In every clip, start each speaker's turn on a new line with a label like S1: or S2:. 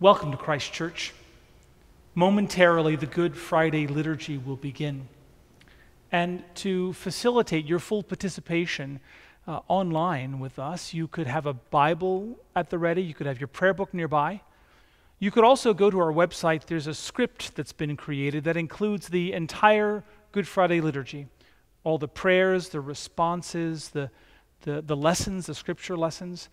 S1: Welcome to Christ Church. Momentarily, the Good Friday liturgy will begin. And to facilitate your full participation uh, online with us, you could have a Bible at the ready, you could have your prayer book nearby. You could also go to our website. There's a script that's been created that includes the entire Good Friday liturgy all the prayers, the responses, the, the, the lessons, the scripture lessons.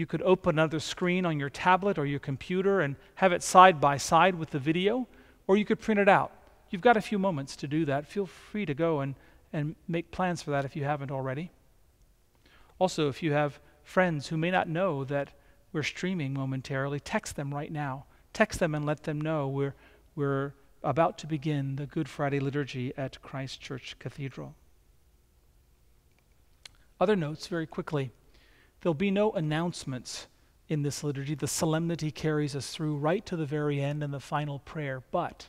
S1: You could open another screen on your tablet or your computer and have it side by side with the video, or you could print it out. You've got a few moments to do that. Feel free to go and, and make plans for that if you haven't already. Also, if you have friends who may not know that we're streaming momentarily, text them right now. Text them and let them know we're, we're about to begin the Good Friday liturgy at Christ Church Cathedral. Other notes very quickly. There'll be no announcements in this liturgy. The solemnity carries us through right to the very end and the final prayer. But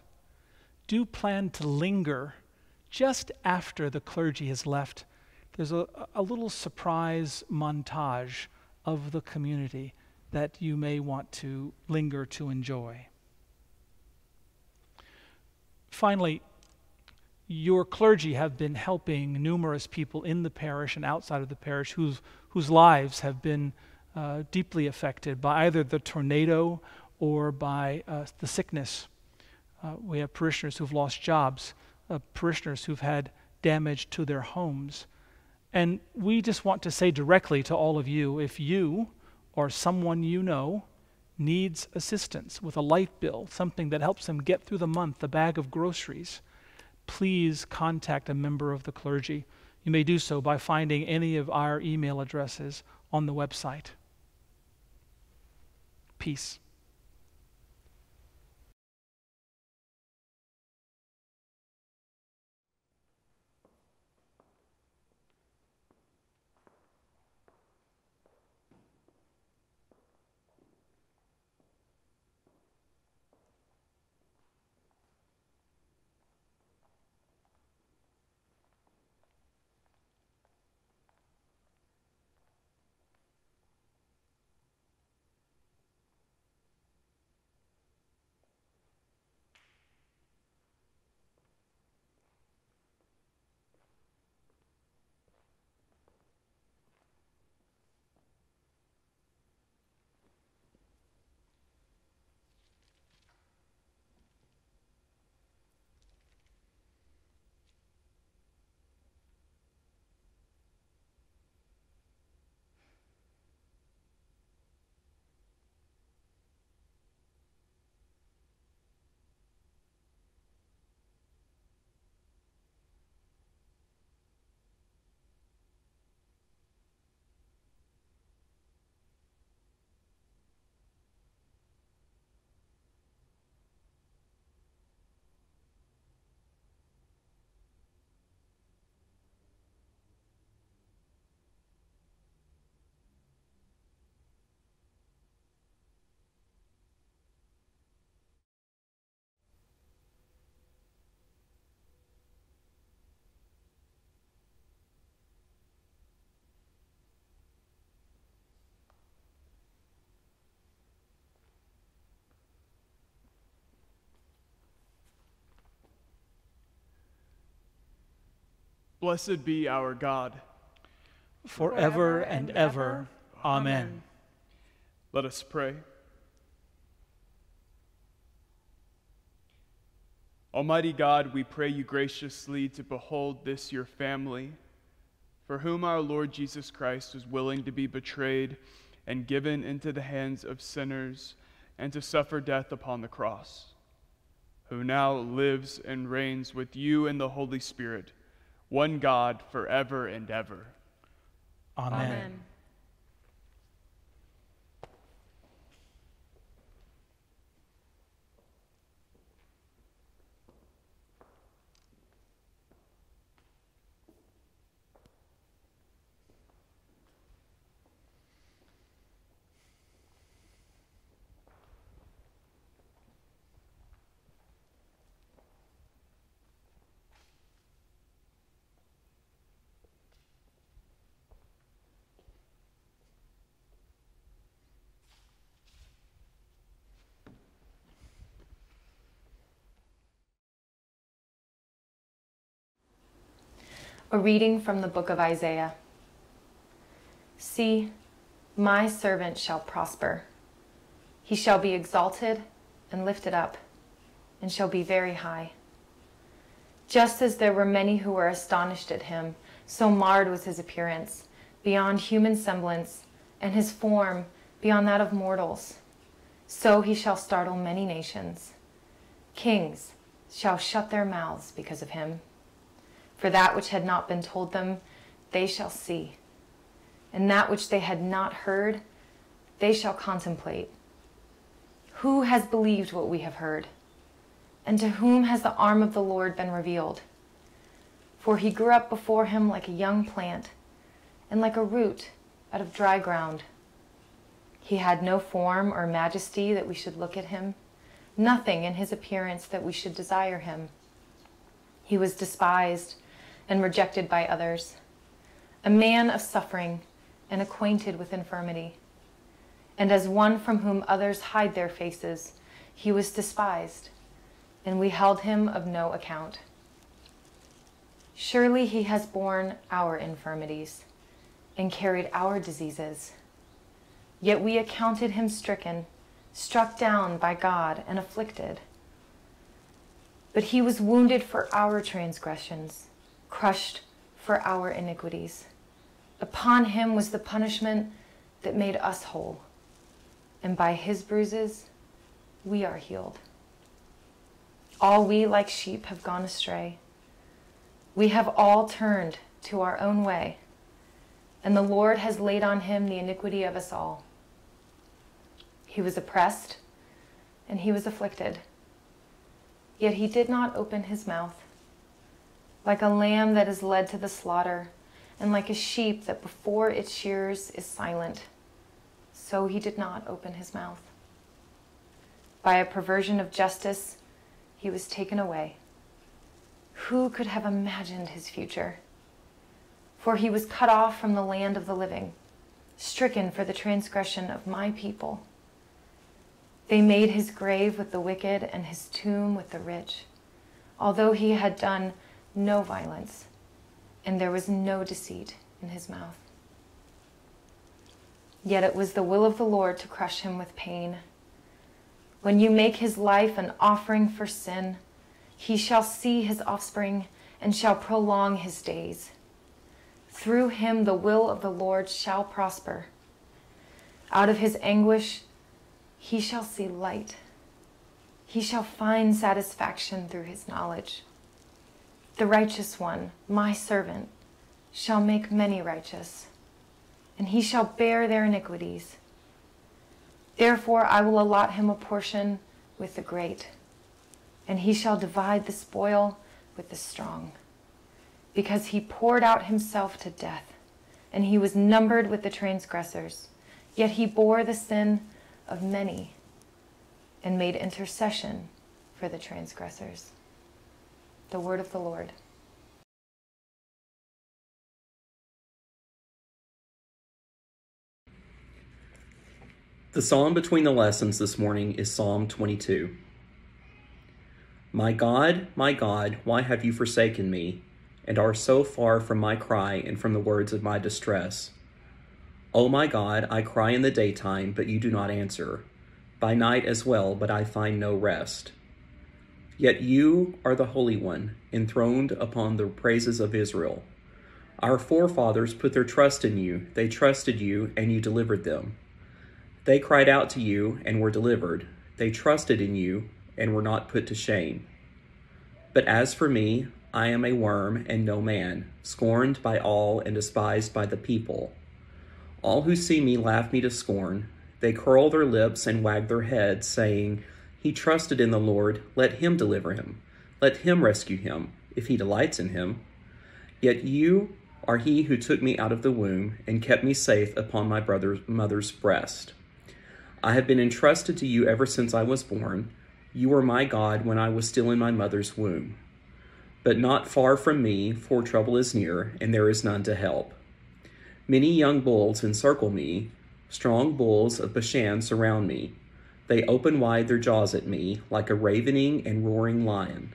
S1: do plan to linger just after the clergy has left. There's a, a little surprise montage of the community that you may want to linger to enjoy. Finally, your clergy have been helping numerous people in the parish and outside of the parish whose, whose lives have been uh, deeply affected by either the tornado or by uh, the sickness. Uh, we have parishioners who've lost jobs, uh, parishioners who've had damage to their homes. And we just want to say directly to all of you if you or someone you know needs assistance with a light bill, something that helps them get through the month, a bag of groceries, please contact a member of the clergy. You may do so by finding any of our email addresses on the website. Peace.
S2: Blessed be our God.
S1: Forever, and, ever. Amen.
S2: Let us pray. Almighty God, we pray you graciously to behold this your family, for whom our Lord Jesus Christ was willing to be betrayed and given into the hands of sinners and to suffer death upon the cross, who now lives and reigns with you in the Holy Spirit one God forever and ever.
S1: Amen. Amen.
S3: A reading from the book of Isaiah. See, my servant shall prosper. He shall be exalted and lifted up, and shall be very high. Just as there were many who were astonished at him, so marred was his appearance, beyond human semblance, and his form beyond that of mortals. So he shall startle many nations. Kings shall shut their mouths because of him. For that which had not been told them, they shall see. And that which they had not heard, they shall contemplate. Who has believed what we have heard? And to whom has the arm of the Lord been revealed? For he grew up before him like a young plant, and like a root out of dry ground. He had no form or majesty that we should look at him, nothing in his appearance that we should desire him. He was despised and rejected by others, a man of suffering and acquainted with infirmity. And as one from whom others hide their faces, he was despised, and we held him of no account. Surely he has borne our infirmities and carried our diseases. Yet we accounted him stricken, struck down by God, and afflicted. But he was wounded for our transgressions crushed for our iniquities. Upon him was the punishment that made us whole, and by his bruises we are healed. All we like sheep have gone astray. We have all turned to our own way, and the Lord has laid on him the iniquity of us all. He was oppressed and he was afflicted, yet he did not open his mouth like a lamb that is led to the slaughter, and like a sheep that before its shears is silent. So he did not open his mouth. By a perversion of justice, he was taken away. Who could have imagined his future? For he was cut off from the land of the living, stricken for the transgression of my people. They made his grave with the wicked and his tomb with the rich, although he had done no violence, and there was no deceit in his mouth. Yet it was the will of the Lord to crush him with pain. When you make his life an offering for sin, he shall see his offspring and shall prolong his days. Through him the will of the Lord shall prosper. Out of his anguish he shall see light. He shall find satisfaction through his knowledge. The righteous one, my servant, shall make many righteous, and he shall bear their iniquities. Therefore I will allot him a portion with the great, and he shall divide the spoil with the strong, because he poured out himself to death, and he was numbered with the transgressors. Yet he bore the sin of many and made intercession for the transgressors. The word of the Lord.
S4: The psalm between the lessons this morning is Psalm 22. My God, my God, why have you forsaken me, and are so far from my cry and from the words of my distress? O my God, I cry in the daytime, but you do not answer, by night as well, but I find no rest. Yet you are the Holy One, enthroned upon the praises of Israel. Our forefathers put their trust in you. They trusted you, and you delivered them. They cried out to you and were delivered. They trusted in you and were not put to shame. But as for me, I am a worm and no man, scorned by all and despised by the people. All who see me laugh me to scorn. They curl their lips and wag their heads, saying, he trusted in the Lord, let him deliver him. Let him rescue him, if he delights in him. Yet you are he who took me out of the womb and kept me safe upon my brother's mother's breast. I have been entrusted to you ever since I was born. You were my God when I was still in my mother's womb. But not far from me, for trouble is near, and there is none to help. Many young bulls encircle me, strong bulls of Bashan surround me. They open wide their jaws at me like a ravening and roaring lion.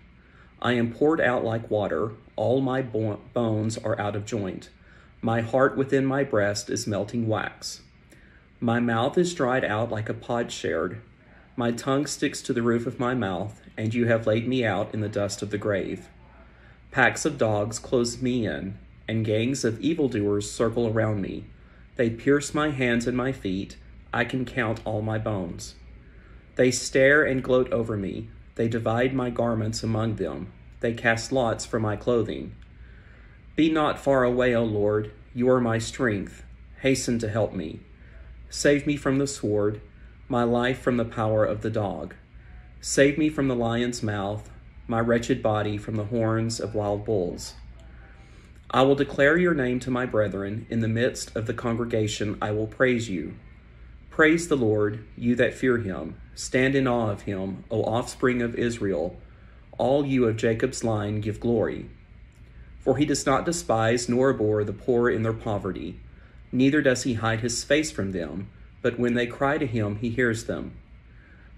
S4: I am poured out like water, all my bo- bones are out of joint. My heart within my breast is melting wax. My mouth is dried out like a pod potsherd. My tongue sticks to the roof of my mouth, and you have laid me out in the dust of the grave. Packs of dogs close me in, and gangs of evildoers circle around me. They pierce my hands and my feet. I can count all my bones. They stare and gloat over me. They divide my garments among them. They cast lots for my clothing. Be not far away, O Lord. You are my strength. Hasten to help me. Save me from the sword, my life from the power of the dog. Save me from the lion's mouth, my wretched body from the horns of wild bulls. I will declare your name to my brethren. In the midst of the congregation, I will praise you. Praise the Lord, you that fear him. Stand in awe of him, O offspring of Israel. All you of Jacob's line give glory. For he does not despise nor abhor the poor in their poverty, neither does he hide his face from them, but when they cry to him, he hears them.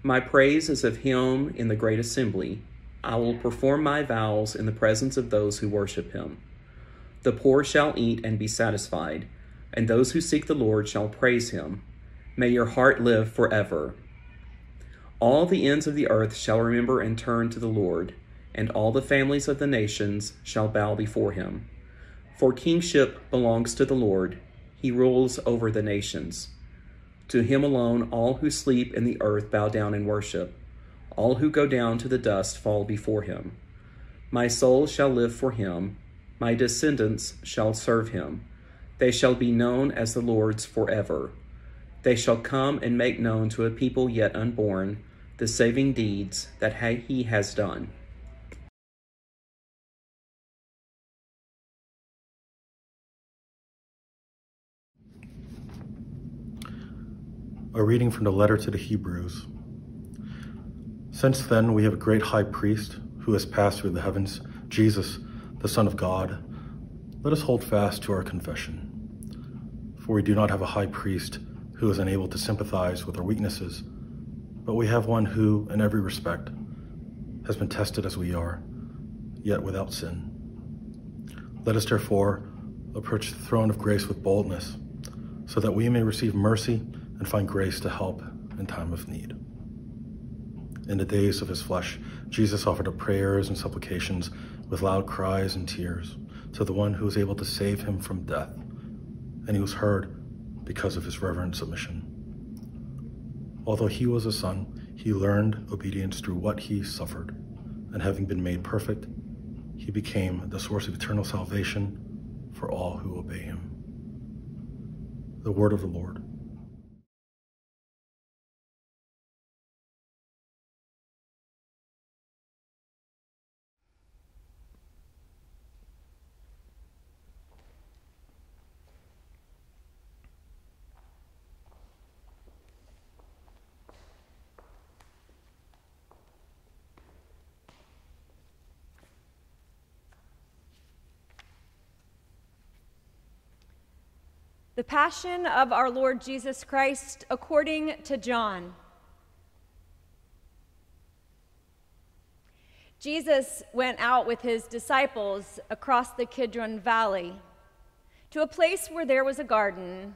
S4: My praise is of him in the great assembly. I will perform my vows in the presence of those who worship him. The poor shall eat and be satisfied, and those who seek the Lord shall praise him. May your heart live forever. All the ends of the earth shall remember and turn to the Lord, and all the families of the nations shall bow before him. For kingship belongs to the Lord, he rules over the nations. To him alone all who sleep in the earth bow down and worship. All who go down to the dust fall before him. My soul shall live for him, my descendants shall serve him. They shall be known as the Lord's forever. They shall come and make known to a people yet unborn the saving deeds that he has done.
S5: A reading from the letter to the Hebrews. Since then, we have a great high priest who has passed through the heavens, Jesus, the Son of God. Let us hold fast to our confession. For we do not have a high priest who is unable to sympathize with our weaknesses, but we have one who, in every respect, has been tested as we are, yet without sin. Let us therefore approach the throne of grace with boldness, so that we may receive mercy and find grace to help in time of need. In the days of his flesh, Jesus offered up prayers and supplications with loud cries and tears to the one who was able to save him from death, and he was heard because of his reverent submission. Although he was a son, he learned obedience through what he suffered, and having been made perfect, he became the source of eternal salvation for all who obey him. The word of the Lord.
S6: The Passion of our Lord Jesus Christ according to John. Jesus went out with his disciples across the Kidron Valley to a place where there was a garden,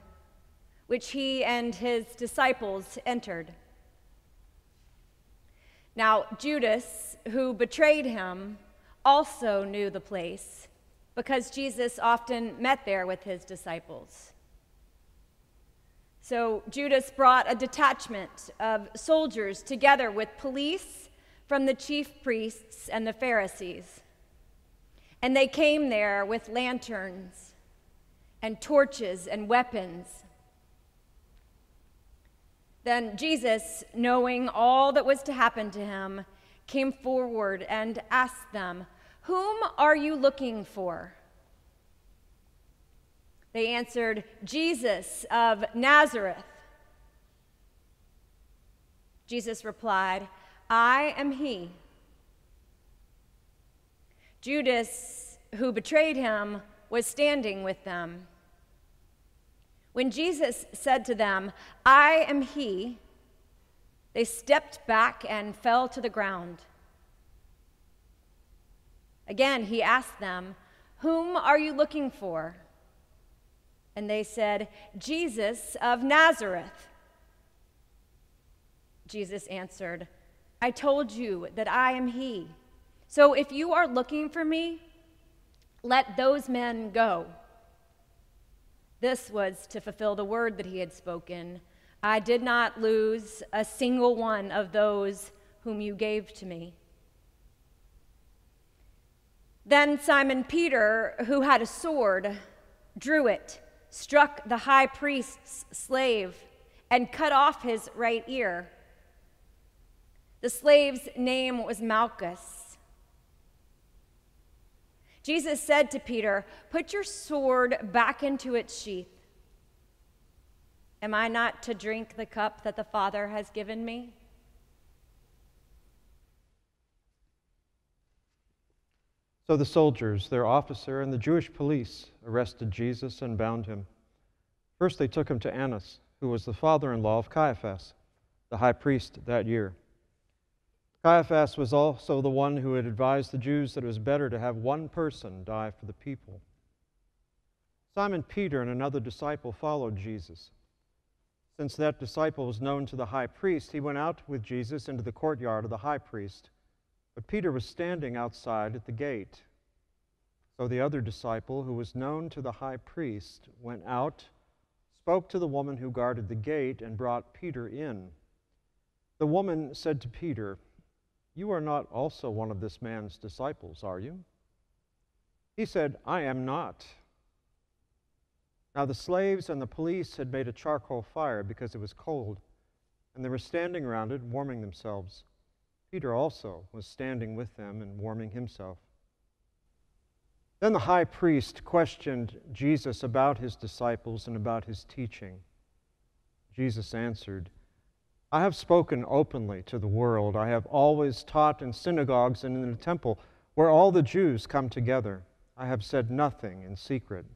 S6: which he and his disciples entered. Now, Judas, who betrayed him, also knew the place because Jesus often met there with his disciples. So Judas brought a detachment of soldiers together with police from the chief priests and the Pharisees. And they came there with lanterns and torches and weapons. Then Jesus, knowing all that was to happen to him, came forward and asked them, Whom are you looking for? They answered, Jesus of Nazareth. Jesus replied, I am he. Judas, who betrayed him, was standing with them. When Jesus said to them, I am he, they stepped back and fell to the ground. Again, he asked them, Whom are you looking for? And they said, Jesus of Nazareth. Jesus answered, I told you that I am he. So if you are looking for me, let those men go. This was to fulfill the word that he had spoken. I did not lose a single one of those whom you gave to me. Then Simon Peter, who had a sword, drew it, struck the high priest's slave, and cut off his right ear. The slave's name was Malchus. Jesus said to Peter, Put your sword back into its sheath. Am I not to drink the cup that the Father has given me?
S7: So the soldiers, their officer, and the Jewish police arrested Jesus and bound him. First, they took him to Annas, who was the father in law of Caiaphas, the high priest that year. Caiaphas was also the one who had advised the Jews that it was better to have one person die for the people. Simon Peter and another disciple followed Jesus. Since that disciple was known to the high priest, he went out with Jesus into the courtyard of the high priest but Peter was standing outside at the gate. So the other disciple, who was known to the high priest, went out, spoke to the woman who guarded the gate, and brought Peter in. The woman said to Peter, You are not also one of this man's disciples, are you? He said, I am not. Now the slaves and the police had made a charcoal fire because it was cold, and they were standing around it, warming themselves. Peter also was standing with them and warming himself. Then the high priest questioned Jesus about his disciples and about his teaching. Jesus answered, I have spoken openly to the world. I have always taught in synagogues and in the temple where all the Jews come together. I have said nothing in secret.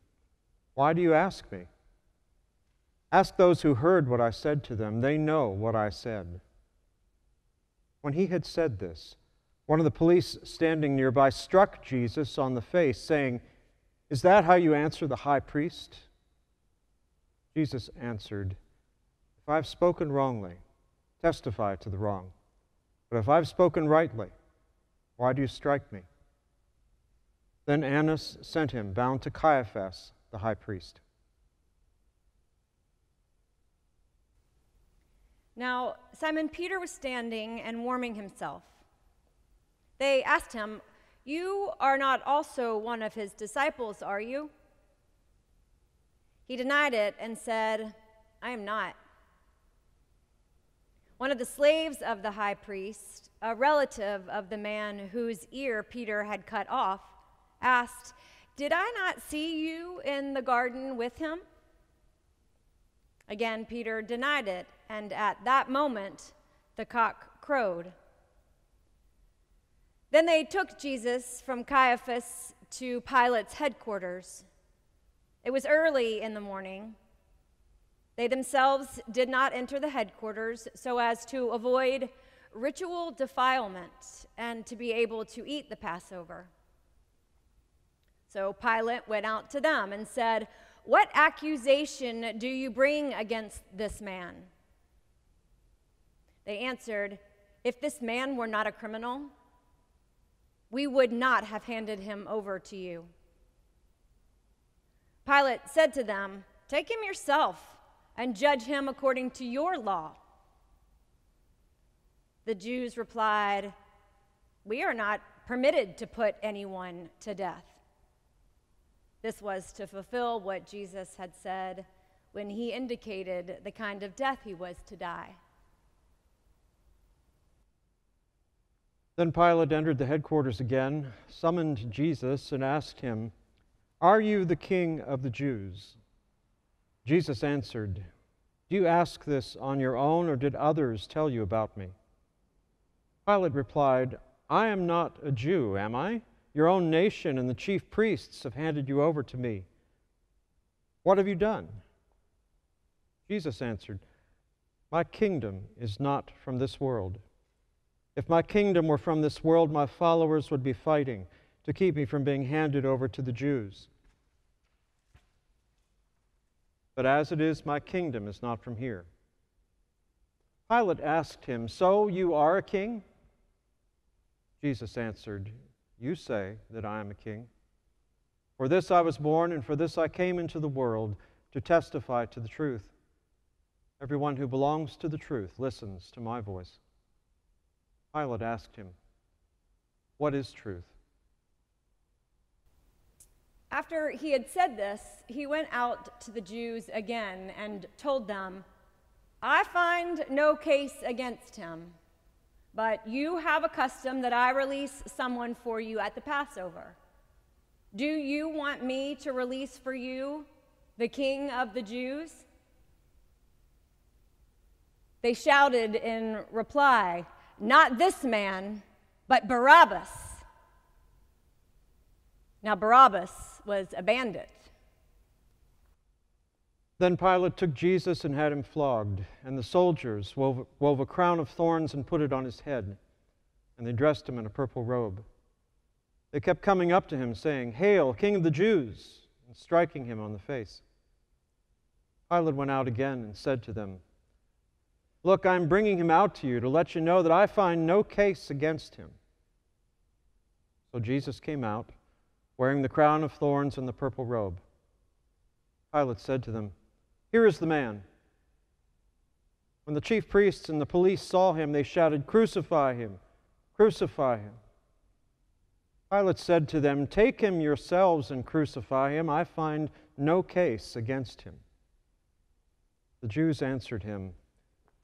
S7: Why do you ask me? Ask those who heard what I said to them. They know what I said. When he had said this, one of the police standing nearby struck Jesus on the face, saying, Is that how you answer the high priest? Jesus answered, If I've spoken wrongly, testify to the wrong. But if I've spoken rightly, why do you strike me? Then Annas sent him bound to Caiaphas, the high priest.
S6: Now, Simon Peter was standing and warming himself. They asked him, You are not also one of his disciples, are you? He denied it and said, I am not. One of the slaves of the high priest, a relative of the man whose ear Peter had cut off, asked, Did I not see you in the garden with him? Again, Peter denied it, and at that moment, the cock crowed. Then they took Jesus from Caiaphas to Pilate's headquarters. It was early in the morning. They themselves did not enter the headquarters so as to avoid ritual defilement and to be able to eat the Passover. So Pilate went out to them and said, what accusation do you bring against this man? They answered, If this man were not a criminal, we would not have handed him over to you. Pilate said to them, Take him yourself and judge him according to your law. The Jews replied, We are not permitted to put anyone to death. This was to fulfill what Jesus had said when he indicated the kind of death he was to die.
S7: Then Pilate entered the headquarters again, summoned Jesus, and asked him, Are you the king of the Jews? Jesus answered, Do you ask this on your own, or did others tell you about me? Pilate replied, I am not a Jew, am I? Your own nation and the chief priests have handed you over to me. What have you done? Jesus answered, My kingdom is not from this world. If my kingdom were from this world, my followers would be fighting to keep me from being handed over to the Jews. But as it is, my kingdom is not from here. Pilate asked him, So you are a king? Jesus answered, You say that I am a king. For this I was born, and for this I came into the world, to testify to the truth. Everyone who belongs to the truth listens to my voice. Pilate asked him, What is truth?
S6: After he had said this, he went out to the Jews again and told them, I find no case against him, but you have a custom that I release someone for you at the Passover. Do you want me to release for you the king of the Jews? They shouted in reply, Not this man, but Barabbas. Now, Barabbas was a bandit.
S7: Then Pilate took Jesus and had him flogged, and the soldiers wove, wove, a crown of thorns and put it on his head, and they dressed him in a purple robe. They kept coming up to him, saying, Hail, King of the Jews, and striking him on the face. Pilate went out again and said to them, Look, I'm bringing him out to you to let you know that I find no case against him. So Jesus came out, wearing the crown of thorns and the purple robe. Pilate said to them, here is the man. When the chief priests and the police saw him, they shouted, Crucify him! Crucify him! Pilate said to them, Take him yourselves and crucify him. I find no case against him. The Jews answered him,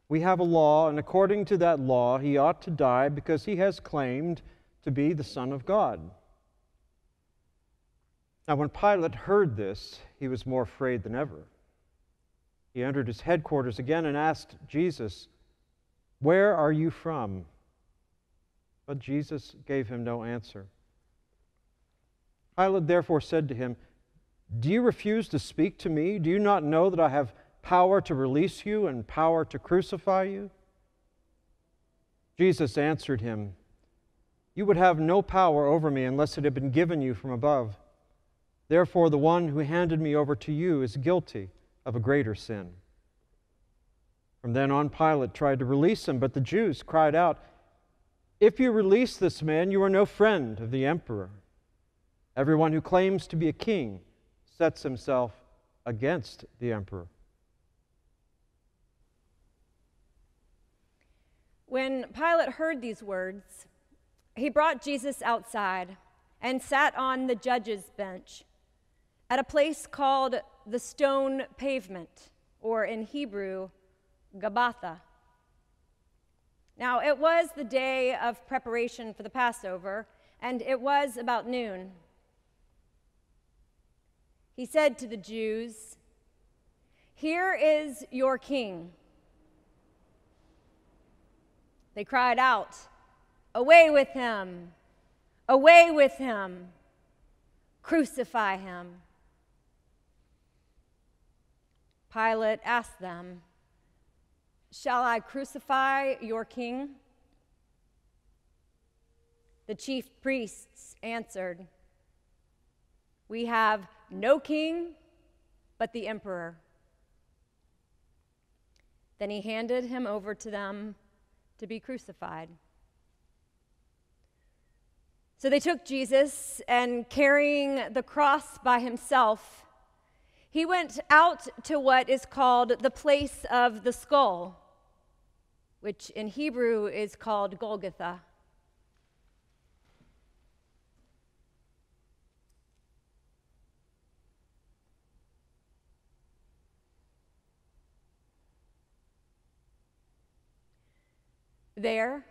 S7: We have a law, and according to that law, he ought to die because he has claimed to be the Son of God. Now, when Pilate heard this, he was more afraid than ever. He entered his headquarters again and asked Jesus, Where are you from? But Jesus gave him no answer. Pilate therefore said to him, Do you refuse to speak to me? Do you not know that I have power to release you and power to crucify you? Jesus answered him, You would have no power over me unless it had been given you from above. Therefore, the one who handed me over to you is guilty of a greater sin. From then on, Pilate tried to release him, but the Jews cried out, If you release this man, you are no friend of the emperor. Everyone who claims to be a king sets himself against the emperor.
S6: When Pilate heard these words, he brought Jesus outside and sat on the judge's bench at a place called the stone pavement, or in Hebrew, Gabbatha. Now, it was the day of preparation for the Passover, and it was about noon. He said to the Jews, Here is your king. They cried out, Away with him! Away with him! Crucify him! Pilate asked them, Shall I crucify your king? The chief priests answered, We have no king but the emperor. Then he handed him over to them to be crucified. So they took Jesus, and carrying the cross by himself, he went out to what is called the place of the skull, which in Hebrew is called Golgotha. There,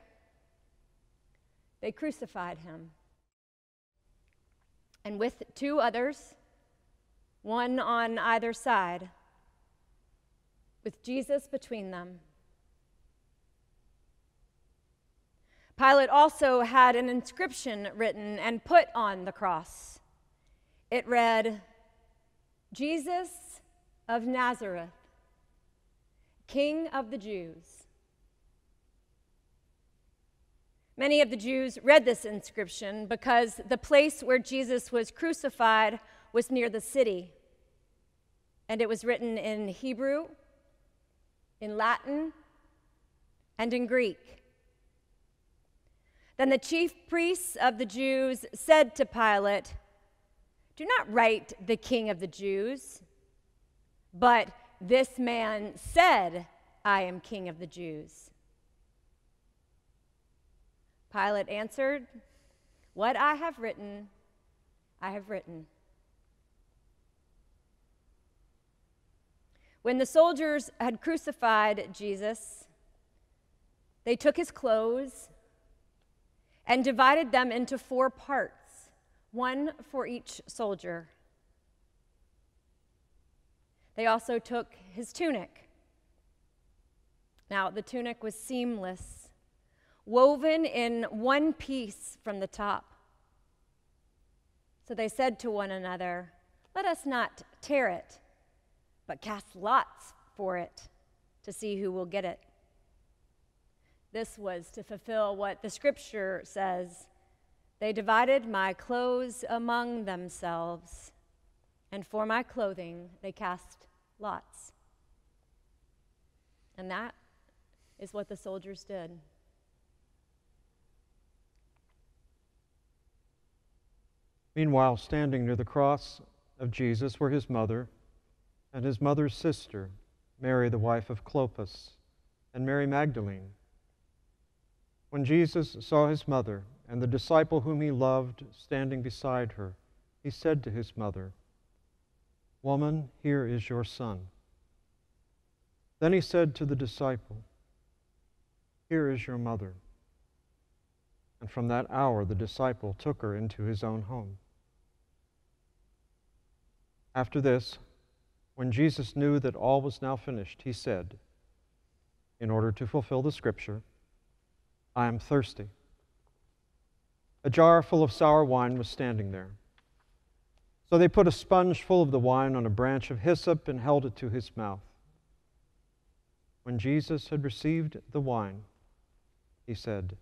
S6: they crucified him. And with two others, one on either side, with Jesus between them. Pilate also had an inscription written and put on the cross. It read, Jesus of Nazareth, King of the Jews. Many of the Jews read this inscription because the place where Jesus was crucified was near the city. And it was written in Hebrew, in Latin, and in Greek. Then the chief priests of the Jews said to Pilate, Do not write the king of the Jews, but this man said, I am king of the Jews. Pilate answered, What I have written, I have written. When the soldiers had crucified Jesus, they took his clothes and divided them into four parts, one for each soldier. They also took his tunic. Now, the tunic was seamless, woven in one piece from the top. So they said to one another, Let us not tear it but cast lots for it to see who will get it. This was to fulfill what the scripture says They divided my clothes among themselves, and for my clothing they cast lots. And that is what the soldiers did.
S7: Meanwhile, standing near the cross of Jesus were his mother and his mother's sister, Mary, the wife of Clopas, and Mary Magdalene. When Jesus saw his mother and the disciple whom he loved standing beside her, he said to his mother, Woman, here is your son. Then he said to the disciple, Here is your mother. And from that hour the disciple took her into his own home. After this, when Jesus knew that all was now finished, he said, in order to fulfill the scripture, I am thirsty. A jar full of sour wine was standing there. So they put a sponge full of the wine on a branch of hyssop and held it to his mouth. When Jesus had received the wine, he said,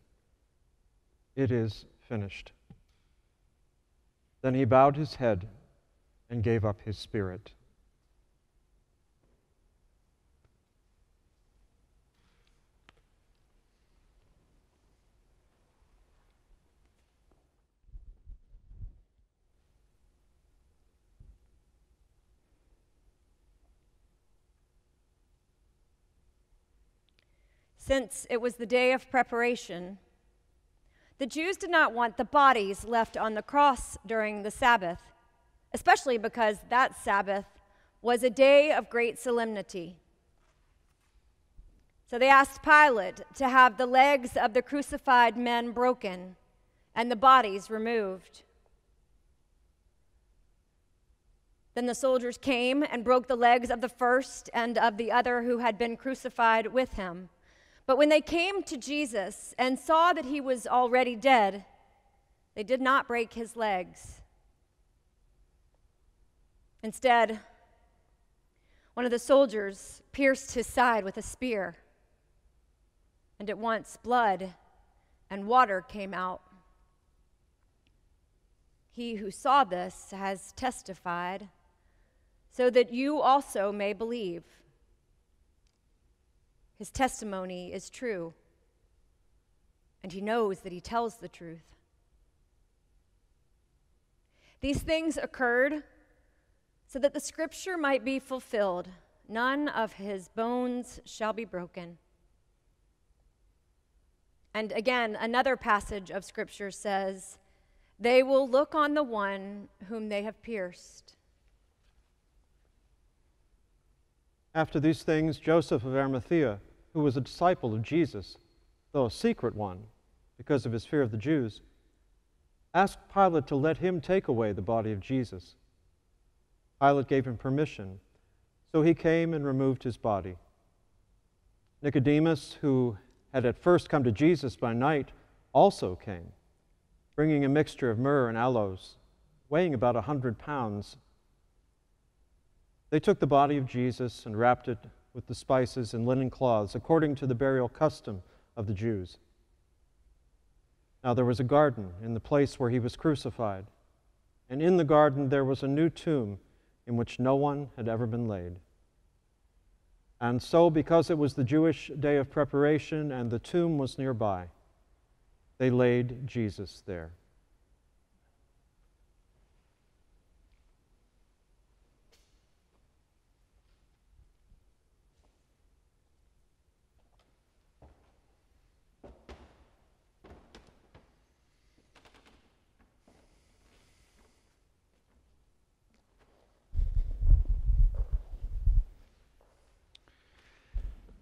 S7: It is finished. Then he bowed his head and gave up his spirit.
S6: Since it was the day of preparation, the Jews did not want the bodies left on the cross during the Sabbath, especially because that Sabbath was a day of great solemnity. So they asked Pilate to have the legs of the crucified men broken and the bodies removed. Then the soldiers came and broke the legs of the first and of the other who had been crucified with him. But when they came to Jesus and saw that he was already dead, they did not break his legs. Instead, one of the soldiers pierced his side with a spear, and at once blood and water came out. He who saw this has testified, so that you also may believe. His testimony is true, and he knows that he tells the truth. These things occurred so that the scripture might be fulfilled none of his bones shall be broken. And again, another passage of scripture says, They will look on the one whom they have pierced.
S7: After these things, Joseph of Arimathea, who was a disciple of Jesus, though a secret one, because of his fear of the Jews, asked Pilate to let him take away the body of Jesus. Pilate gave him permission, so he came and removed his body. Nicodemus, who had at first come to Jesus by night, also came, bringing a mixture of myrrh and aloes, weighing about a hundred pounds. They took the body of Jesus and wrapped it with the spices and linen cloths, according to the burial custom of the Jews. Now there was a garden in the place where he was crucified, and in the garden there was a new tomb in which no one had ever been laid. And so, because it was the Jewish day of preparation and the tomb was nearby, they laid Jesus there.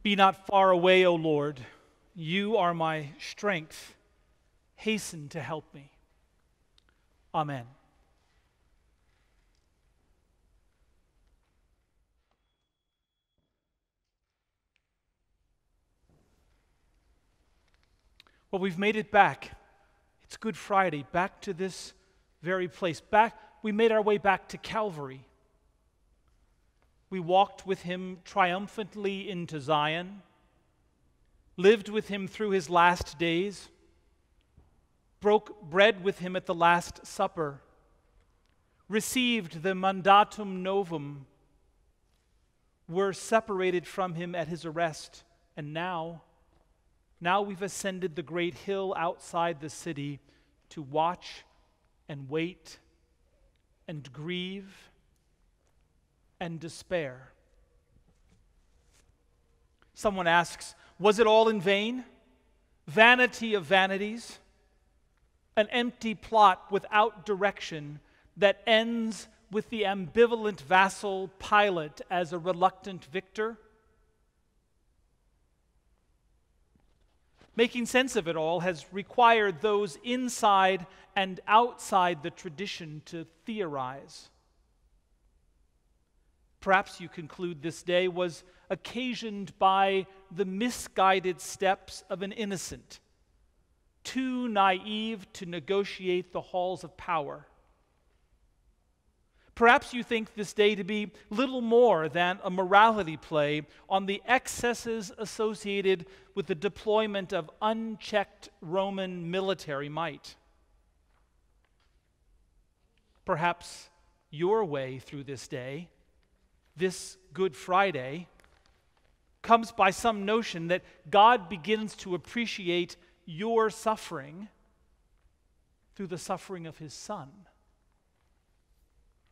S1: Be not far away, O Lord. You are my strength. Hasten to help me. Amen. Well, we've made it back. It's Good Friday, back to this very place. Back, we made our way back to Calvary. We walked with him triumphantly into Zion, lived with him through his last days, broke bread with him at the Last Supper, received the mandatum novum, were separated from him at his arrest, and now, now we've ascended the great hill outside the city to watch and wait and grieve and despair. Someone asks, Was it all in vain? Vanity of vanities? An empty plot without direction that ends with the ambivalent vassal Pilate as a reluctant victor? Making sense of it all has required those inside and outside the tradition to theorize. Perhaps you conclude this day was occasioned by the misguided steps of an innocent, too naive to negotiate the halls of power. Perhaps you think this day to be little more than a morality play on the excesses associated with the deployment of unchecked Roman military might. Perhaps your way through this day this Good Friday comes by some notion that God begins to appreciate your suffering through the suffering of his Son.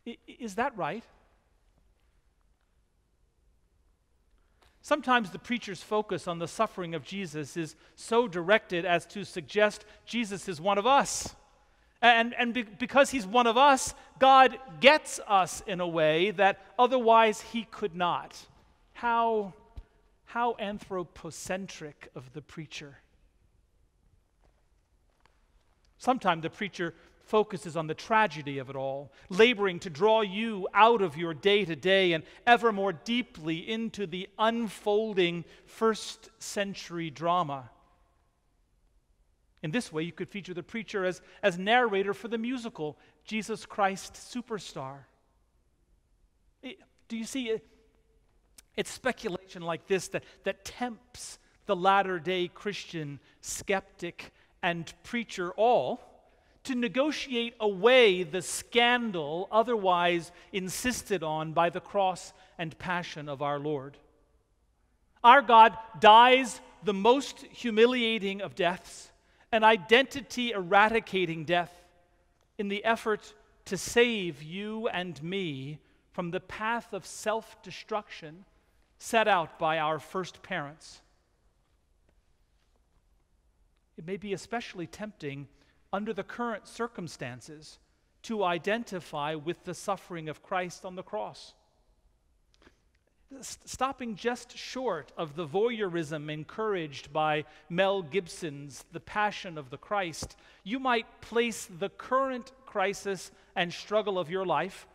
S1: I, is that right? Sometimes the preacher's focus on the suffering of Jesus is so directed as to suggest Jesus is one of us. And, and be, because he's one of us, God gets us in a way that otherwise he could not. How, how anthropocentric of the preacher. Sometimes the preacher focuses on the tragedy of it all, laboring to draw you out of your day to day and ever more deeply into the unfolding first century drama. In this way, you could feature the preacher as, as narrator for the musical Jesus Christ Superstar. It, do you see it? It's speculation like this that, that tempts the latter day Christian skeptic and preacher all to negotiate away the scandal otherwise insisted on by the cross and passion of our Lord. Our God dies the most humiliating of deaths an identity eradicating death in the effort to save you and me from the path of self destruction set out by our first parents. It may be especially tempting under the current circumstances to identify with the suffering of Christ on the cross stopping just short of the voyeurism encouraged by Mel Gibson's The Passion of the Christ, you might place the current crisis and struggle of your life,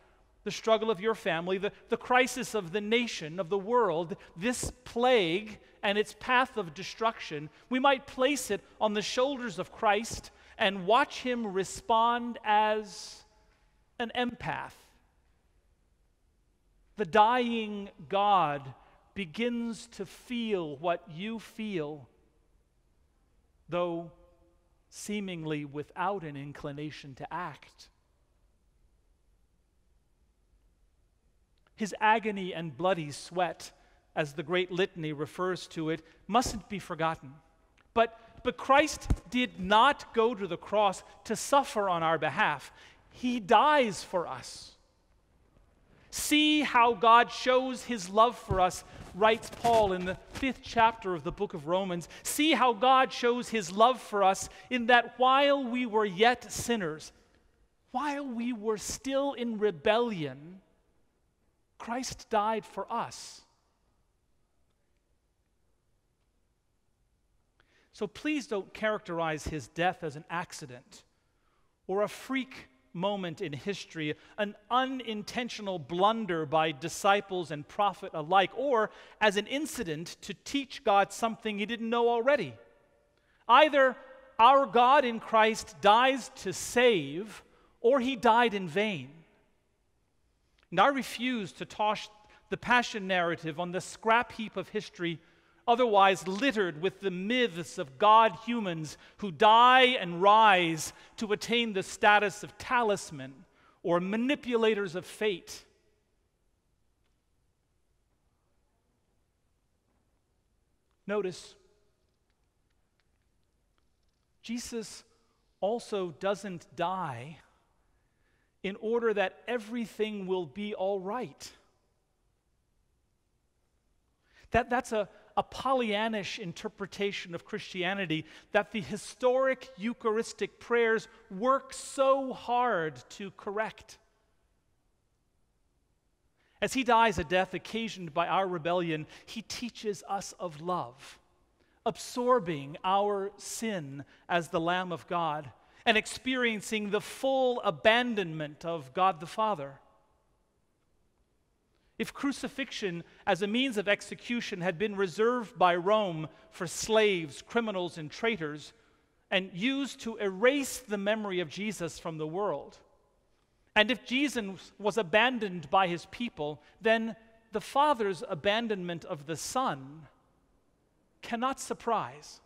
S1: the struggle of your family, the, the crisis of the nation, of the world, this plague and its path of destruction, we might place it on the shoulders of Christ and watch him respond as an empath the dying God begins to feel what you feel, though seemingly without an inclination to act. His agony and bloody sweat, as the great litany refers to it, mustn't be forgotten. But, but Christ did not go to the cross to suffer on our behalf, He dies for us. See how God shows his love for us, writes Paul in the fifth chapter of the book of Romans. See how God shows his love for us in that while we were yet sinners, while we were still in rebellion, Christ died for us. So please don't characterize his death as an accident or a freak moment in history, an unintentional blunder by disciples and prophet alike, or as an incident to teach God something he didn't know already. Either our God in Christ dies to save, or he died in vain. And I refuse to toss the passion narrative on the scrap heap of history otherwise littered with the myths of God humans who die and rise to attain the status of talisman or manipulators of fate. Notice, Jesus also doesn't die in order that everything will be all right. That, that's a, a Pollyannish interpretation of Christianity that the historic Eucharistic prayers work so hard to correct. As he dies a death occasioned by our rebellion, he teaches us of love, absorbing our sin as the Lamb of God and experiencing the full abandonment of God the Father. If crucifixion as a means of execution had been reserved by Rome for slaves, criminals, and traitors, and used to erase the memory of Jesus from the world, and if Jesus was abandoned by his people, then the Father's abandonment of the Son cannot surprise.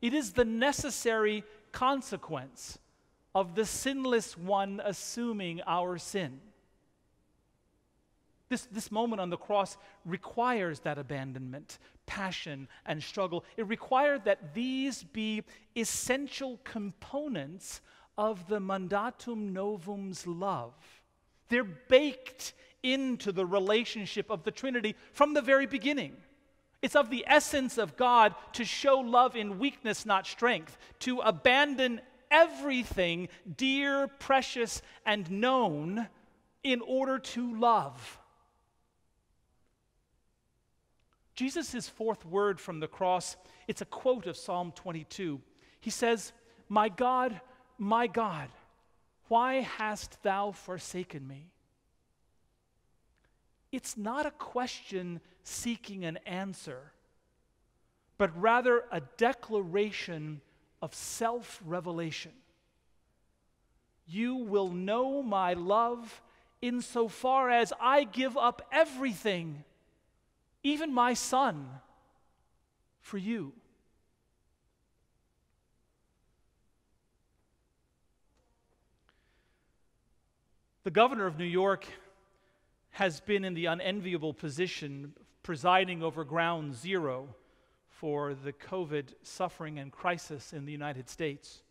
S1: It is the necessary consequence of the sinless one assuming our sin. This, this moment on the cross requires that abandonment, passion, and struggle. It required that these be essential components of the mandatum novum's love. They're baked into the relationship of the Trinity from the very beginning. It's of the essence of God to show love in weakness, not strength, to abandon everything dear, precious, and known in order to love. Jesus' fourth word from the cross, it's a quote of Psalm 22. He says, My God, my God, why hast thou forsaken me? It's not a question seeking an answer, but rather a declaration of self revelation. You will know my love insofar as I give up everything even my son, for you. The governor of New York has been in the unenviable position presiding over ground zero for the COVID suffering and crisis in the United States.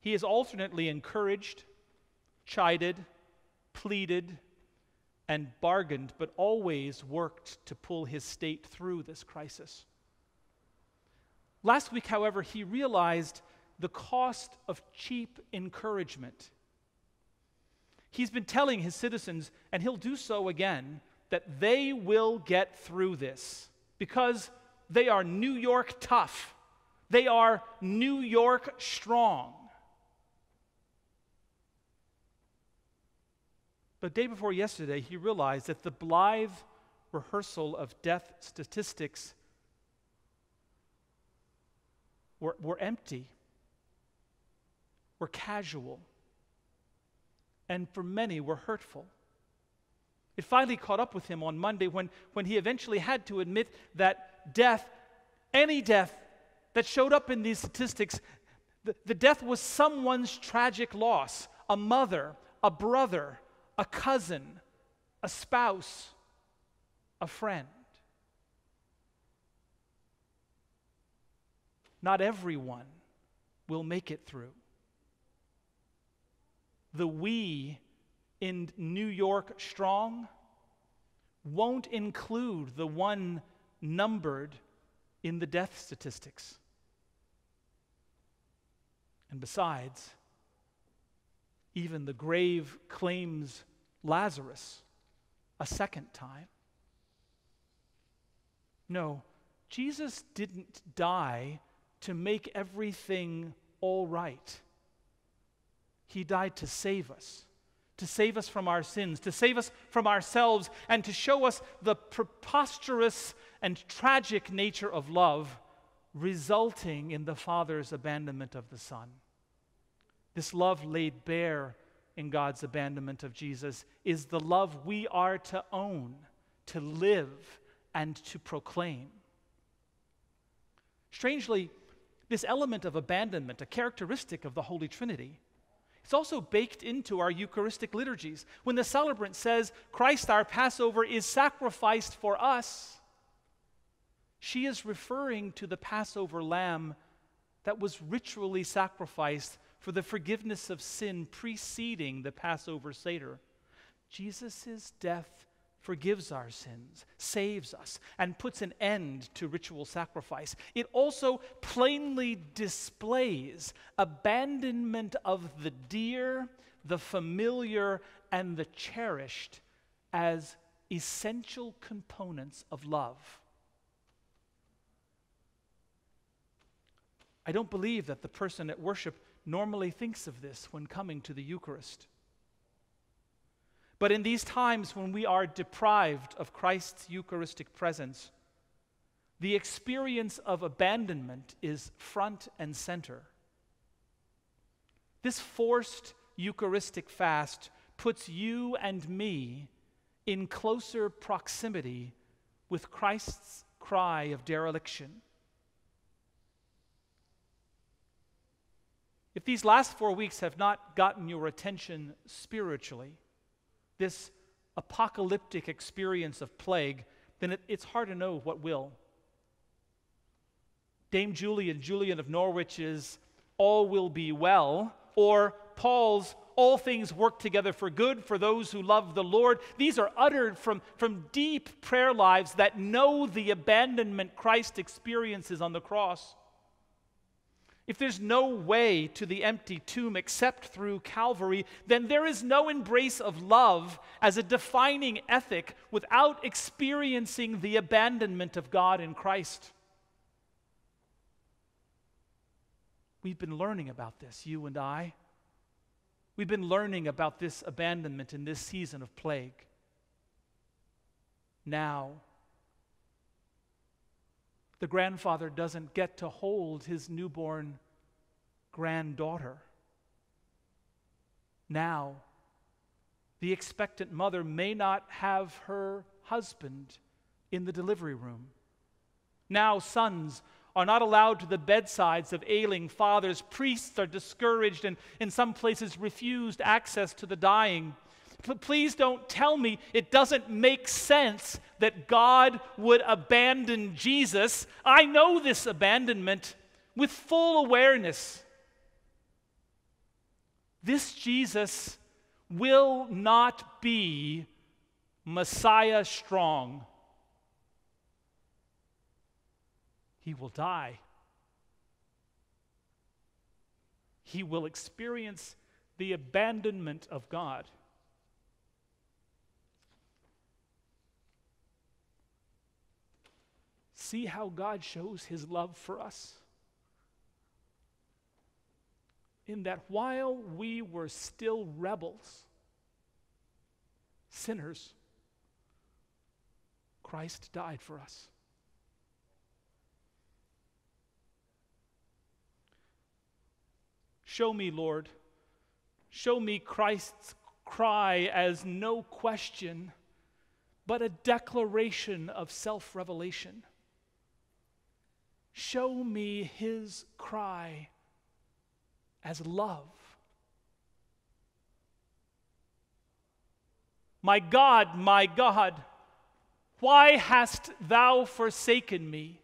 S1: He has alternately encouraged, chided, pleaded, and bargained, but always worked to pull his state through this crisis. Last week, however, he realized the cost of cheap encouragement. He's been telling his citizens, and he'll do so again, that they will get through this because they are New York tough. They are New York strong. But day before yesterday, he realized that the blithe rehearsal of death statistics were, were empty, were casual, and for many were hurtful. It finally caught up with him on Monday when, when he eventually had to admit that death, any death, that showed up in these statistics, the, the death was someone's tragic loss a mother, a brother, a cousin, a spouse, a friend. Not everyone will make it through. The we in New York Strong won't include the one numbered in the death statistics. And besides, even the grave claims Lazarus a second time. No, Jesus didn't die to make everything all right. He died to save us, to save us from our sins, to save us from ourselves, and to show us the preposterous and tragic nature of love resulting in the Father's abandonment of the Son. This love laid bare in God's abandonment of Jesus is the love we are to own, to live, and to proclaim. Strangely, this element of abandonment, a characteristic of the Holy Trinity, it's also baked into our Eucharistic liturgies. When the celebrant says, Christ our Passover is sacrificed for us, she is referring to the Passover lamb that was ritually sacrificed for the forgiveness of sin preceding the Passover Seder. Jesus' death forgives our sins, saves us, and puts an end to ritual sacrifice. It also plainly displays abandonment of the dear, the familiar, and the cherished as essential components of love. I don't believe that the person at worship normally thinks of this when coming to the Eucharist. But in these times when we are deprived of Christ's Eucharistic presence, the experience of abandonment is front and center. This forced Eucharistic fast puts you and me in closer proximity with Christ's cry of dereliction. If these last four weeks have not gotten your attention spiritually, this apocalyptic experience of plague, then it, it's hard to know what will. Dame Julian, Julian of Norwich's All Will Be Well, or Paul's All Things Work Together for Good for those who love the Lord. These are uttered from, from deep prayer lives that know the abandonment Christ experiences on the cross. If there's no way to the empty tomb except through Calvary, then there is no embrace of love as a defining ethic without experiencing the abandonment of God in Christ. We've been learning about this, you and I. We've been learning about this abandonment in this season of plague. Now, the grandfather doesn't get to hold his newborn granddaughter. Now, the expectant mother may not have her husband in the delivery room. Now, sons are not allowed to the bedsides of ailing fathers. Priests are discouraged and, in some places, refused access to the dying. Please don't tell me it doesn't make sense that God would abandon Jesus. I know this abandonment with full awareness. This Jesus will not be Messiah strong. He will die. He will experience the abandonment of God. See how God shows his love for us? In that while we were still rebels, sinners, Christ died for us. Show me, Lord, show me Christ's cry as no question, but a declaration of self revelation.
S8: Show me his cry as love. My God, my God, why hast thou forsaken me?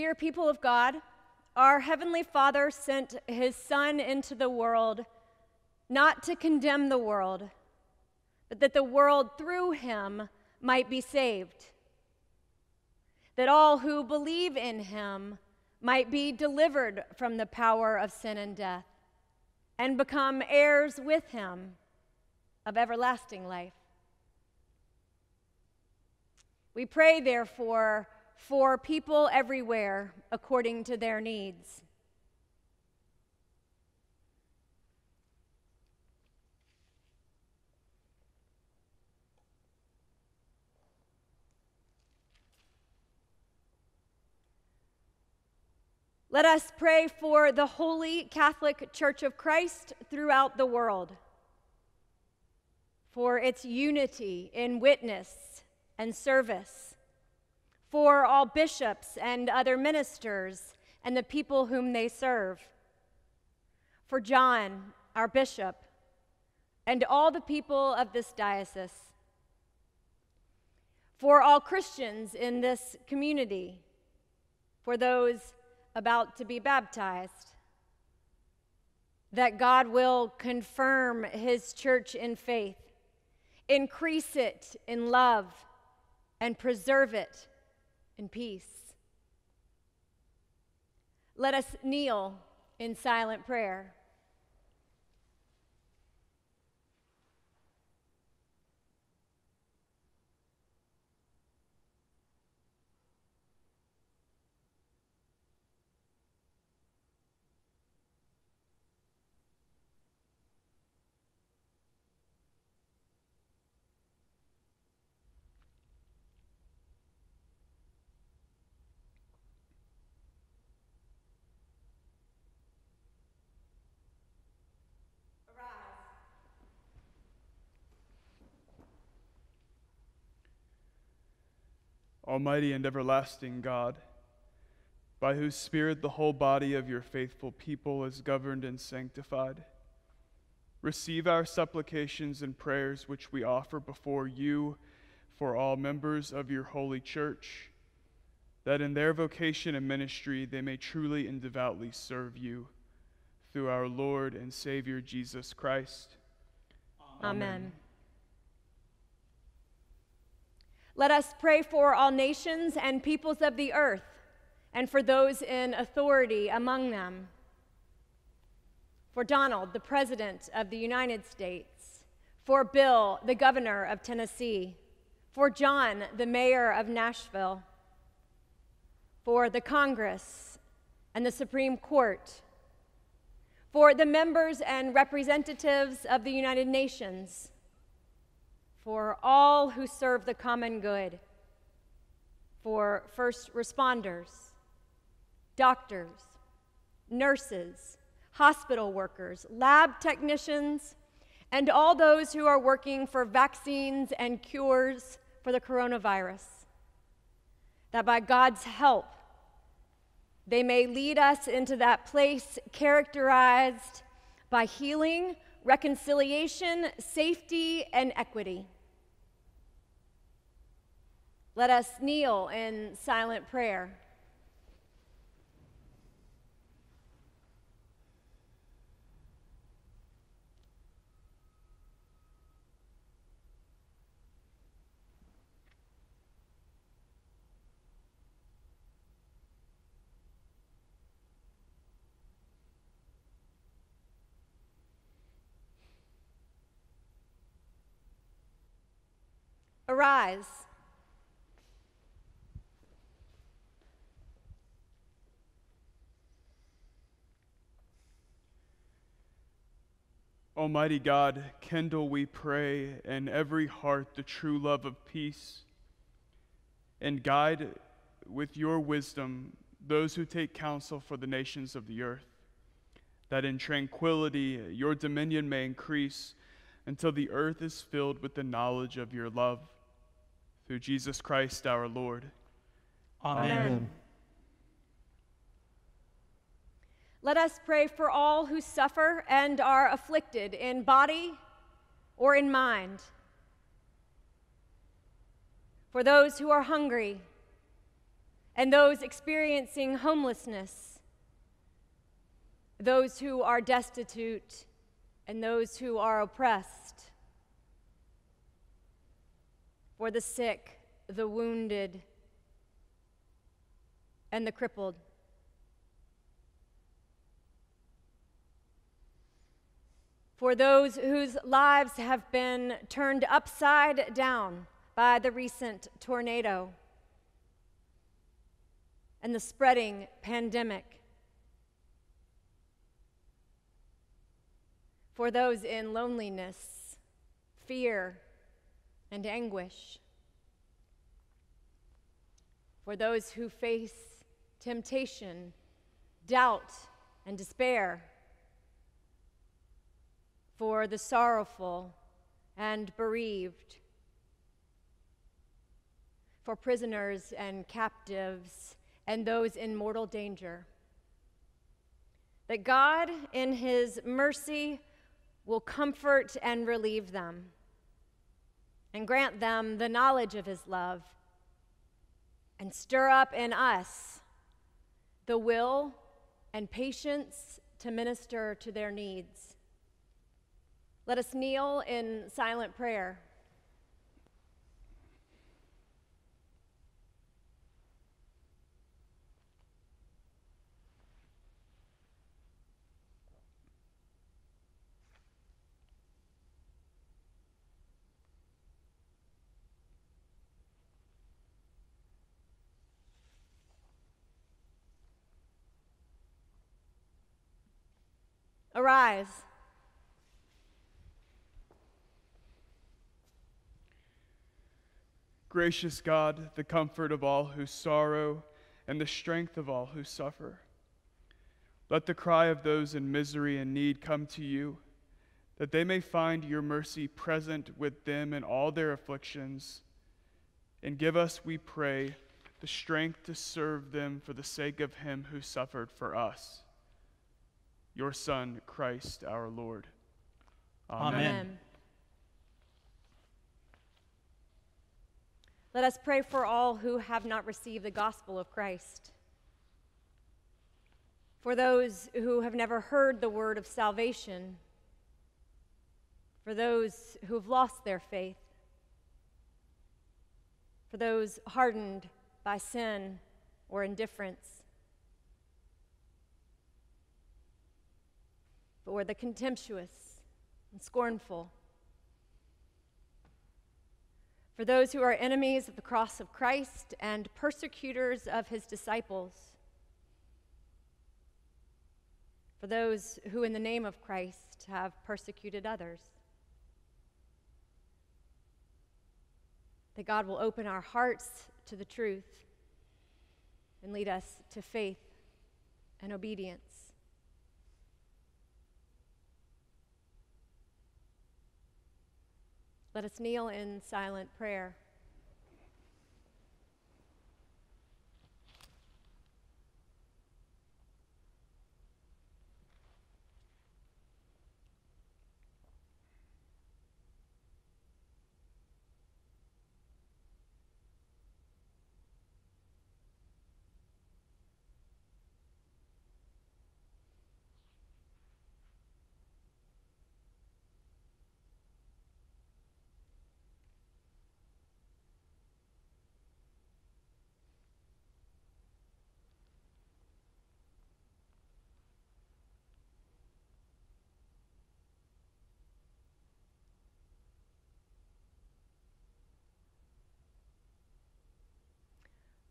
S6: Dear people of God, our Heavenly Father sent His Son into the world not to condemn the world, but that the world through Him might be saved. That all who believe in Him might be delivered from the power of sin and death and become heirs with Him of everlasting life. We pray, therefore, for people everywhere according to their needs. Let us pray for the Holy Catholic Church of Christ throughout the world, for its unity in witness and service for all bishops and other ministers and the people whom they serve, for John, our bishop, and all the people of this diocese, for all Christians in this community, for those about to be baptized, that God will confirm his church in faith, increase it in love, and preserve it in peace. Let us kneel in silent prayer.
S2: Almighty and everlasting God, by whose Spirit the whole body of your faithful people is governed and sanctified, receive our supplications and prayers which we offer before you for all members of your holy church, that in their vocation and ministry they may truly and devoutly serve you through our Lord and Savior Jesus Christ.
S6: Amen. Let us pray for all nations and peoples of the earth, and for those in authority among them. For Donald, the President of the United States. For Bill, the Governor of Tennessee. For John, the Mayor of Nashville. For the Congress and the Supreme Court. For the members and representatives of the United Nations for all who serve the common good, for first responders, doctors, nurses, hospital workers, lab technicians, and all those who are working for vaccines and cures for the coronavirus. That by God's help, they may lead us into that place characterized by healing reconciliation, safety, and equity. Let us kneel in silent prayer. Arise.
S2: Almighty God, kindle, we pray, in every heart the true love of peace, and guide with your wisdom those who take counsel for the nations of the earth, that in tranquility your dominion may increase until the earth is filled with the knowledge of your love. Through Jesus Christ our Lord.
S1: Amen.
S6: Amen. Let us pray for all who suffer and are afflicted in body or in mind. For those who are hungry and those experiencing homelessness, those who are destitute and those who are oppressed, for the sick, the wounded, and the crippled. For those whose lives have been turned upside down by the recent tornado and the spreading pandemic. For those in loneliness, fear, and anguish. For those who face temptation, doubt, and despair. For the sorrowful and bereaved. For prisoners and captives and those in mortal danger. That God, in His mercy, will comfort and relieve them and grant them the knowledge of His love and stir up in us the will and patience to minister to their needs. Let us kneel in silent prayer. Arise.
S2: Gracious God, the comfort of all who sorrow and the strength of all who suffer. Let the cry of those in misery and need come to you, that they may find your mercy present with them in all their afflictions. And give us, we pray, the strength to serve them for the sake of him who suffered for us your Son, Christ our Lord.
S1: Amen.
S6: Amen. Let us pray for all who have not received the gospel of Christ. For those who have never heard the word of salvation. For those who have lost their faith. For those hardened by sin or indifference. But the contemptuous and scornful. For those who are enemies of the cross of Christ and persecutors of his disciples. For those who, in the name of Christ, have persecuted others. That God will open our hearts to the truth and lead us to faith and obedience. Let us kneel in silent prayer.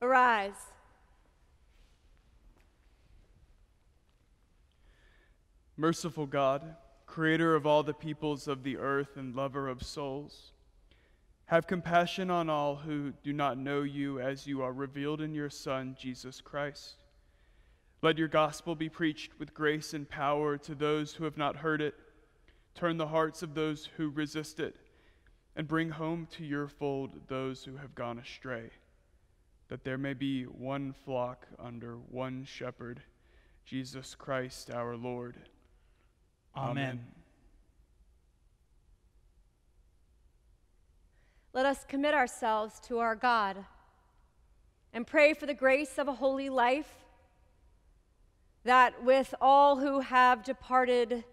S6: Arise.
S2: Merciful God, creator of all the peoples of the earth and lover of souls, have compassion on all who do not know you as you are revealed in your Son, Jesus Christ. Let your gospel be preached with grace and power to those who have not heard it. Turn the hearts of those who resist it, and bring home to your fold those who have gone astray, that there may be one flock under one shepherd, Jesus Christ our Lord.
S1: Amen.
S6: Let us commit ourselves to our God and pray for the grace of a holy life, that with all who have departed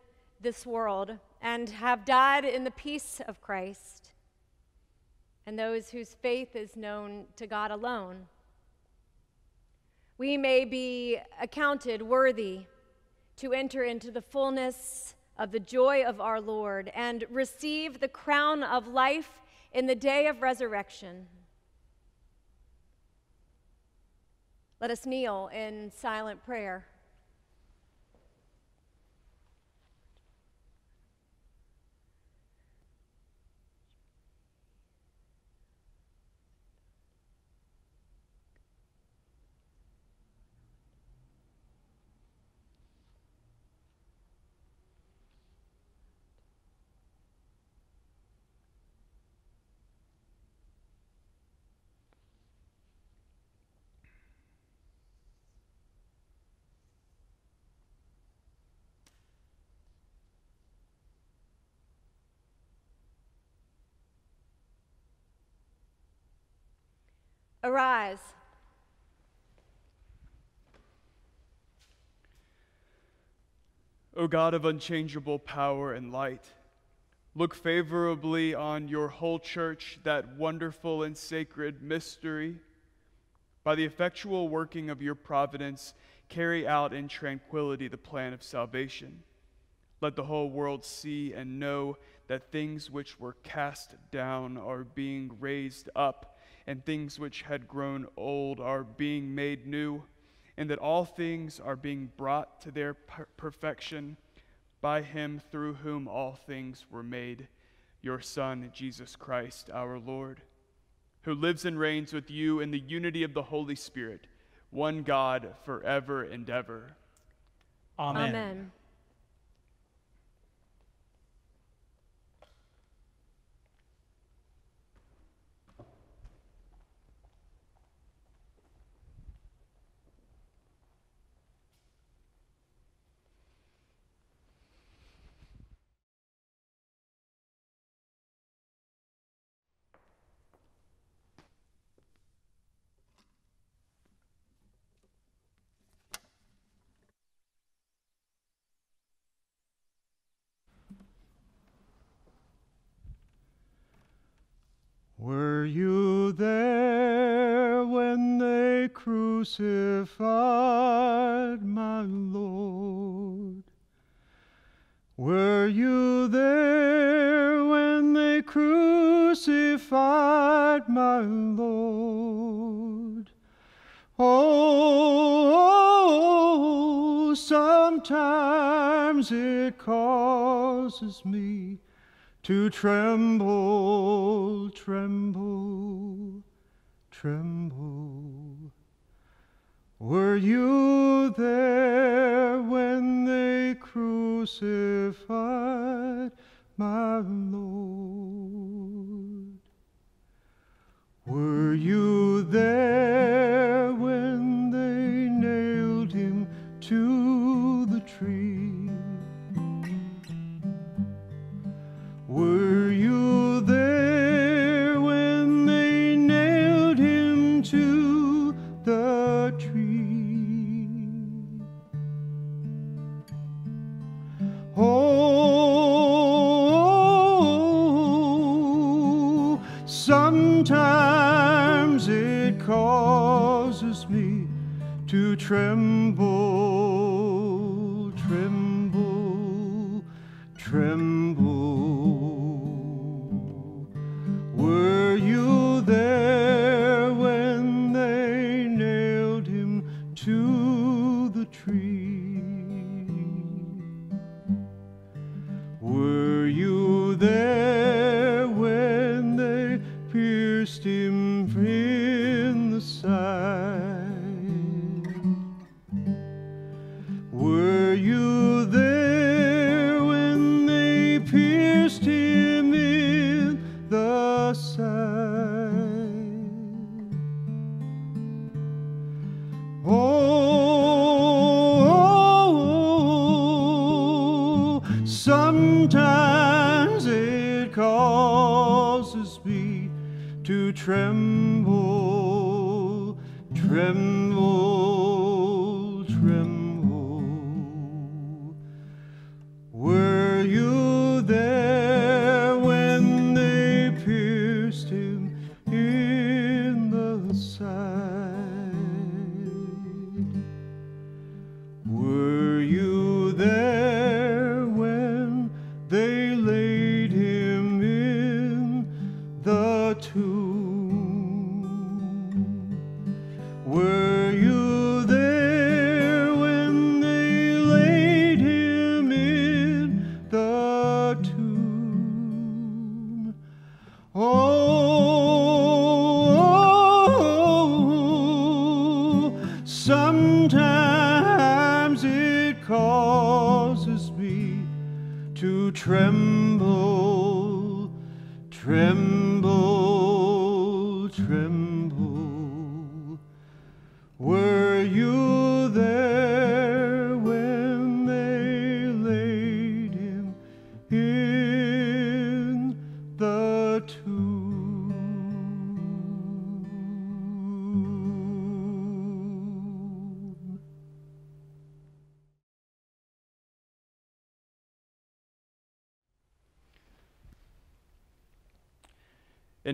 S6: this world and have died in the peace of Christ, and those whose faith is known to God alone, we may be accounted worthy to enter into the fullness of the joy of our Lord and receive the crown of life in the day of resurrection. Let us kneel in silent prayer. Arise.
S2: O God of unchangeable power and light, look favorably on your whole church, that wonderful and sacred mystery. By the effectual working of your providence, carry out in tranquility the plan of salvation. Let the whole world see and know that things which were cast down are being raised up, and things which had grown old are being made new and that all things are being brought to their per- perfection by him through whom all things were made, your Son, Jesus Christ, our Lord, who lives and reigns with you in the unity of the Holy Spirit, one God, forever and ever.
S1: Amen.
S6: Amen.
S7: Were you there when they crucified my Lord? Were you there when they crucified my Lord? Oh, sometimes it causes me to tremble, tremble, tremble. You there when they crucified my Lord? Tremble,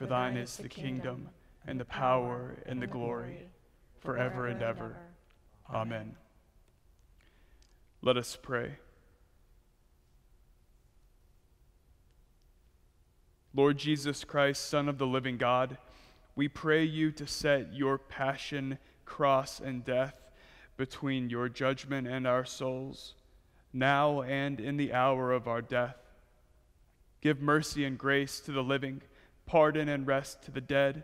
S2: For thine is the kingdom, and the power, and the glory, forever and ever. Amen. Let us pray. Lord Jesus Christ, Son of the living God, we pray you to set your passion, cross, and death between your judgment and our souls, now and in the hour of our death. Give mercy and grace to the living, pardon and rest to the dead,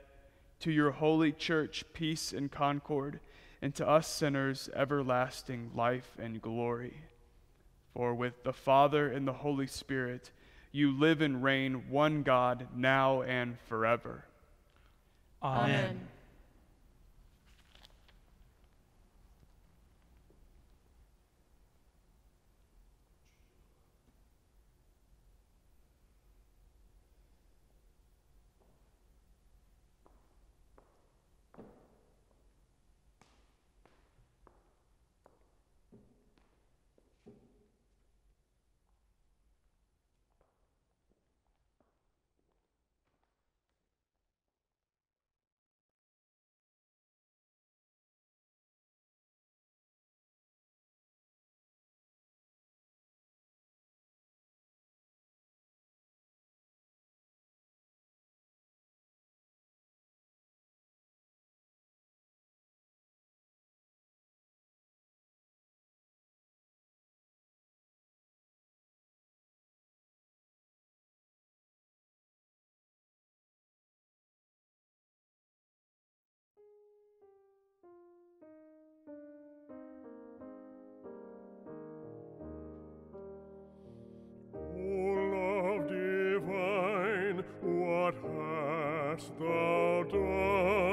S2: to your holy church, peace and concord, and to us sinners, everlasting life and glory. For with the Father and the Holy Spirit, you live and reign, one God, now and forever.
S1: Amen.
S9: O what hast thou done?